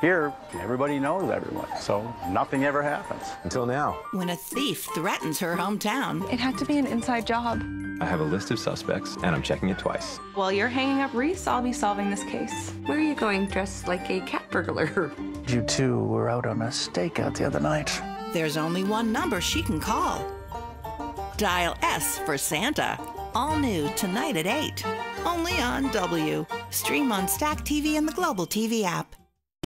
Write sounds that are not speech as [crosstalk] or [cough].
Here, everybody knows everyone, so nothing ever happens. Until now. When a thief threatens her hometown. It had to be an inside job. I have a list of suspects, and I'm checking it twice. While you're hanging up wreaths, I'll be solving this case. Where are you going dressed like a cat burglar? [laughs] You two were out on a stakeout the other night. There's only one number she can call. Dial S for Santa. All new tonight at 8. Only on W. Stream on Stack TV and the Global TV app.